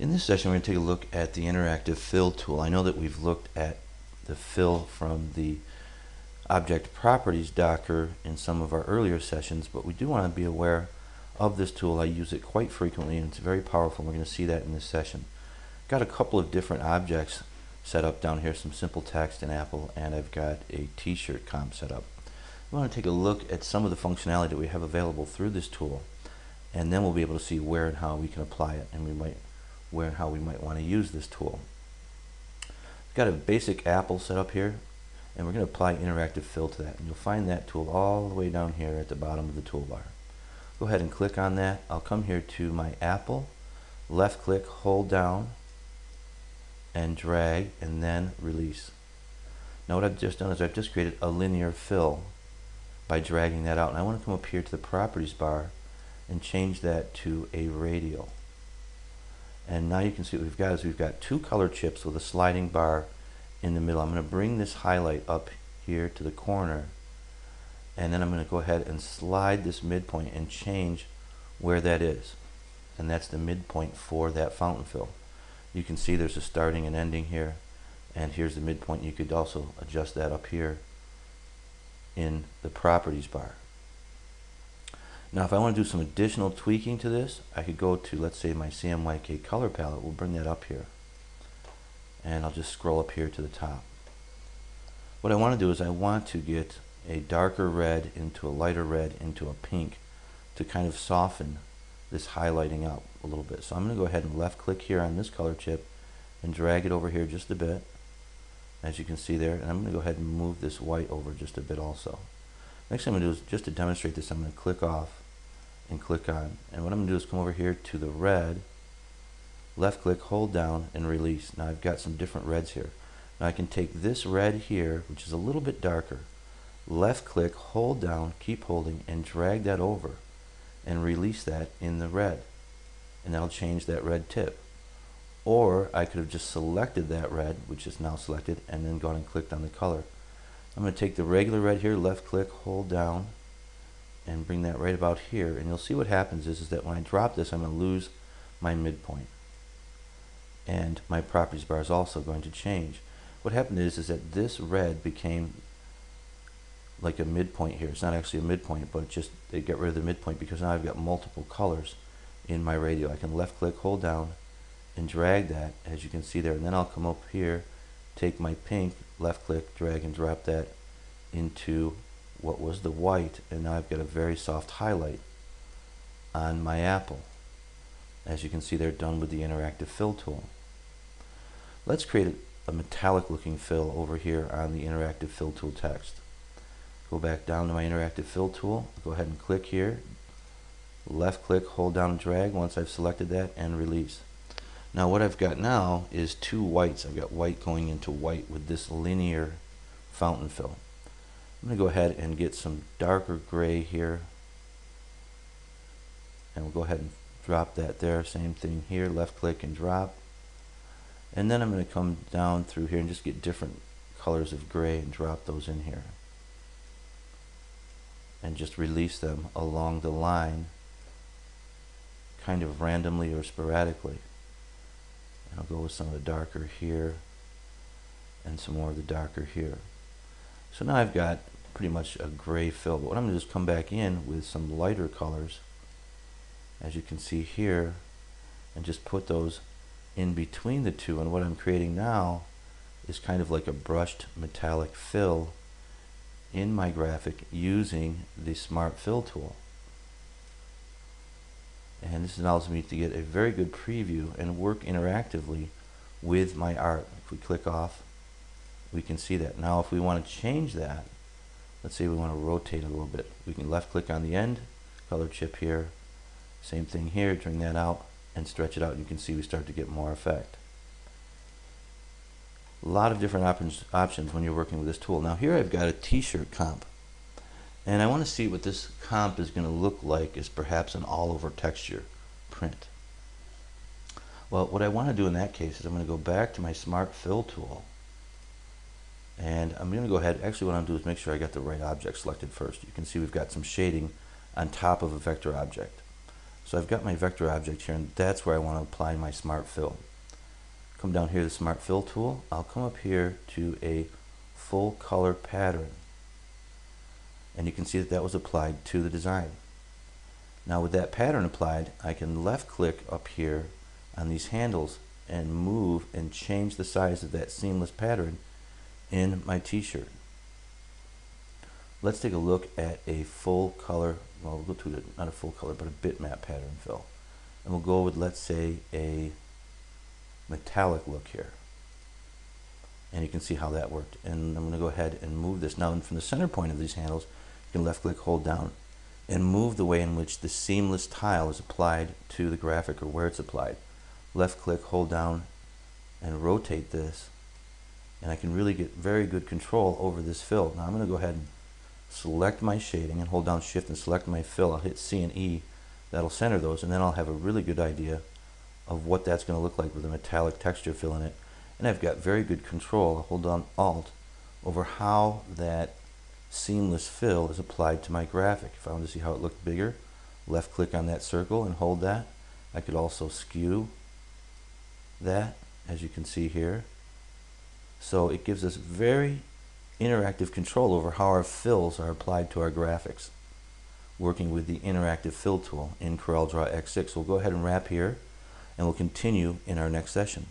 In this session, we're going to take a look at the interactive fill tool. I know that we've looked at the fill from the object properties docker in some of our earlier sessions, but we do want to be aware of this tool. I use it quite frequently and it's very powerful. We're going to see that in this session. Got a couple of different objects set up down here, some simple text in Apple, and I've got a t-shirt comp set up. We want to take a look at some of the functionality that we have available through this tool, and then we'll be able to see where and how we can apply it, and we might where and how we might want to use this tool. We've got a basic Apple set up here, and we're going to apply interactive fill to that. And you'll find that tool all the way down here at the bottom of the toolbar. Go ahead and click on that. I'll come here to my Apple, left click, hold down, and drag, and then release. Now what I've just done is I've just created a linear fill by dragging that out. And I want to come up here to the properties bar and change that to a radial. And now you can see what we've got is we've got two color chips with a sliding bar in the middle. I'm going to bring this highlight up here to the corner and then I'm going to go ahead and slide this midpoint and change where that is. And that's the midpoint for that fountain fill. You can see there's a starting and ending here and here's the midpoint. You could also adjust that up here in the properties bar. Now if I want to do some additional tweaking to this, I could go to, let's say, my CMYK color palette. We'll bring that up here. And I'll just scroll up here to the top. What I want to do is I want to get a darker red into a lighter red into a pink to kind of soften this highlighting out a little bit. So I'm going to go ahead and left click here on this color chip and drag it over here just a bit as you can see there and I'm going to go ahead and move this white over just a bit also. Next thing I'm going to do is just to demonstrate this I'm going to click off and click on and what I'm going to do is come over here to the red left click hold down and release. Now I've got some different reds here. Now I can take this red here which is a little bit darker left click hold down keep holding and drag that over and release that in the red and that'll change that red tip or I could have just selected that red which is now selected and then gone and clicked on the color I'm going to take the regular red here left click hold down and bring that right about here and you'll see what happens is, is that when I drop this I'm going to lose my midpoint. And my properties bar is also going to change. What happened is is that this red became like a midpoint here. It's not actually a midpoint but just they get rid of the midpoint because now I've got multiple colors in my radial. I can left click hold down and drag that as you can see there. And then I'll come up here take my pink left click drag and drop that into what was the white and now I've got a very soft highlight on my apple. As you can see they're done with the interactive fill tool. Let's create a, metallic looking fill over here on the interactive fill tool text. Go back down to my interactive fill tool. Go ahead and click here. Left click hold down and drag once I've selected that and release. Now what I've got now is two whites. I've got white going into white with this linear fountain fill. I'm going to go ahead and get some darker gray here. And we'll go ahead and drop that there. Same thing here. Left click and drop. And then I'm going to come down through here and just get different colors of gray and drop those in here. And just release them along the line kind of randomly or sporadically. And I'll go with some of the darker here and some more of the darker here. So now I've got pretty much a gray fill. But what I'm going to do is come back in with some lighter colors, as you can see here, and just put those in between the two. And what I'm creating now is kind of like a brushed metallic fill in my graphic using the Smart Fill tool and this allows me to get a very good preview and work interactively with my art. If we click off, we can see that. Now if we want to change that, let's say we want to rotate a little bit, we can left click on the end, color chip here, same thing here, bring that out and stretch it out. You can see we start to get more effect. A lot of different op options when you're working with this tool. Now here I've got a t-shirt comp. And I want to see what this comp is going to look like as perhaps an all over texture print. Well, what I want to do in that case is I'm going to go back to my Smart Fill tool. And I'm going to go ahead, actually what I'm going to do is make sure I got the right object selected first. You can see we've got some shading on top of a vector object. So I've got my vector object here, and that's where I want to apply my smart fill. Come down here to the smart fill tool. I'll come up here to a full color pattern. And you can see that that was applied to the design. Now with that pattern applied, I can left click up here on these handles and move and change the size of that seamless pattern in my t-shirt. Let's take a look at a full color, well we'll go to the, not a full color, but a bitmap pattern fill. And we'll go with, let's say, a metallic look here. And you can see how that worked. And I'm going to go ahead and move this. Now from the center point of these handles, you can left click, hold down, and move the way in which the seamless tile is applied to the graphic or where it's applied. Left click, hold down, and rotate this. And I can really get very good control over this fill. Now I'm going to go ahead and select my shading and hold down shift and select my fill. I'll hit C and E. That'll center those and then I'll have a really good idea of what that's going to look like with a metallic texture fill in it. And I've got very good control, I'll hold down Alt, over how that seamless fill is applied to my graphic. If I want to see how it looked bigger, left click on that circle and hold that. I could also skew that, as you can see here. So it gives us very interactive control over how our fills are applied to our graphics working with the interactive fill tool in CorelDRAW X6. We'll go ahead and wrap here and we'll continue in our next session.